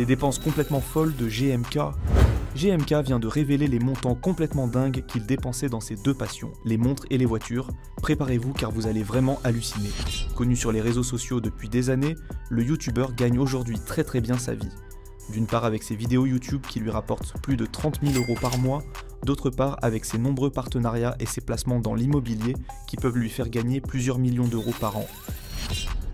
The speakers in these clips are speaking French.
Les dépenses complètement folles de GMK. GMK vient de révéler les montants complètement dingues qu'il dépensait dans ses deux passions, les montres et les voitures. Préparez-vous car vous allez vraiment halluciner. Connu sur les réseaux sociaux depuis des années, le youtubeur gagne aujourd'hui très très bien sa vie. D'une part avec ses vidéos YouTube qui lui rapportent plus de 30 000 euros par mois, d'autre part avec ses nombreux partenariats et ses placements dans l'immobilier qui peuvent lui faire gagner plusieurs millions d'euros par an.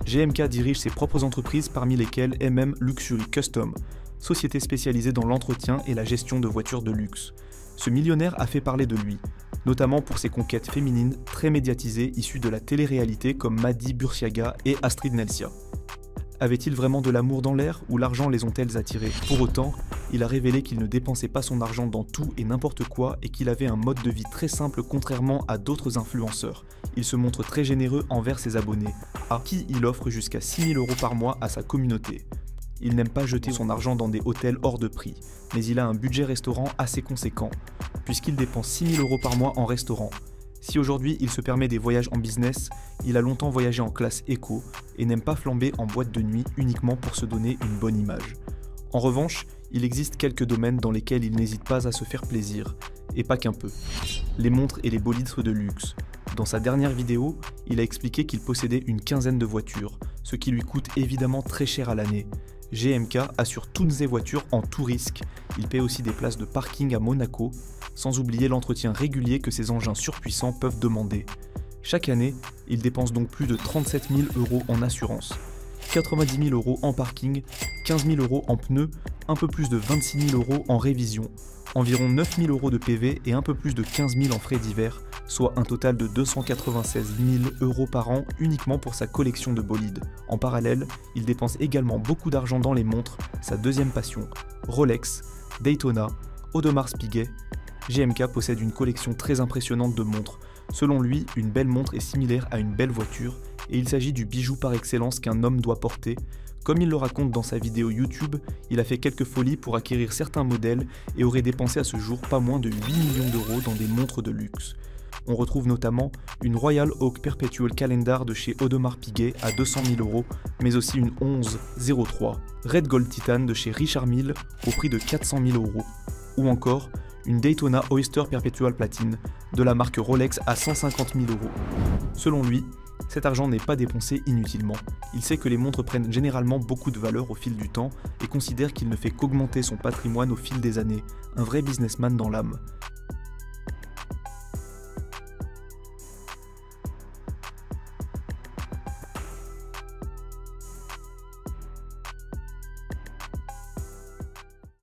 GMK dirige ses propres entreprises parmi lesquelles MM Luxury Custom, société spécialisée dans l'entretien et la gestion de voitures de luxe. Ce millionnaire a fait parler de lui, notamment pour ses conquêtes féminines très médiatisées issues de la télé-réalité comme Maddy Bursiaga et Astrid Nelsia. Avait-il vraiment de l'amour dans l'air ou l'argent les ont-elles attirés? Pour autant, il a révélé qu'il ne dépensait pas son argent dans tout et n'importe quoi et qu'il avait un mode de vie très simple contrairement à d'autres influenceurs. Il se montre très généreux envers ses abonnés, à qui il offre jusqu'à 6000 euros par mois à sa communauté. Il n'aime pas jeter son argent dans des hôtels hors de prix, mais il a un budget restaurant assez conséquent, puisqu'il dépense 6000 euros par mois en restaurant. Si aujourd'hui il se permet des voyages en business, il a longtemps voyagé en classe éco et n'aime pas flamber en boîte de nuit uniquement pour se donner une bonne image. En revanche, il existe quelques domaines dans lesquels il n'hésite pas à se faire plaisir, et pas qu'un peu. Les montres et les bolides de luxe. Dans sa dernière vidéo, il a expliqué qu'il possédait une quinzaine de voitures, ce qui lui coûte évidemment très cher à l'année, GMK assure toutes ses voitures en tout risque. Il paie aussi des places de parking à Monaco, sans oublier l'entretien régulier que ces engins surpuissants peuvent demander. Chaque année, il dépense donc plus de 37 000 euros en assurance, 90 000 euros en parking, 15 000 euros en pneus, un peu plus de 26 000 euros en révision, environ 9 000 euros de PV et un peu plus de 15 000 en frais divers, soit un total de 296 000 euros par an uniquement pour sa collection de bolides. En parallèle, il dépense également beaucoup d'argent dans les montres, sa deuxième passion, Rolex, Daytona, Audemars Piguet. GMK possède une collection très impressionnante de montres. Selon lui, une belle montre est similaire à une belle voiture, et il s'agit du bijou par excellence qu'un homme doit porter. Comme il le raconte dans sa vidéo YouTube, il a fait quelques folies pour acquérir certains modèles et aurait dépensé à ce jour pas moins de 8 millions d'euros dans des montres de luxe. On retrouve notamment une Royal Oak Perpetual Calendar de chez Audemars Piguet à 200 000 euros, mais aussi une 1103 Red Gold Titan de chez Richard Mille au prix de 400 000 euros, ou encore une Daytona Oyster Perpetual Platine de la marque Rolex à 150 000 euros. Selon lui, cet argent n'est pas dépensé inutilement. Il sait que les montres prennent généralement beaucoup de valeur au fil du temps et considère qu'il ne fait qu'augmenter son patrimoine au fil des années, un vrai businessman dans l'âme.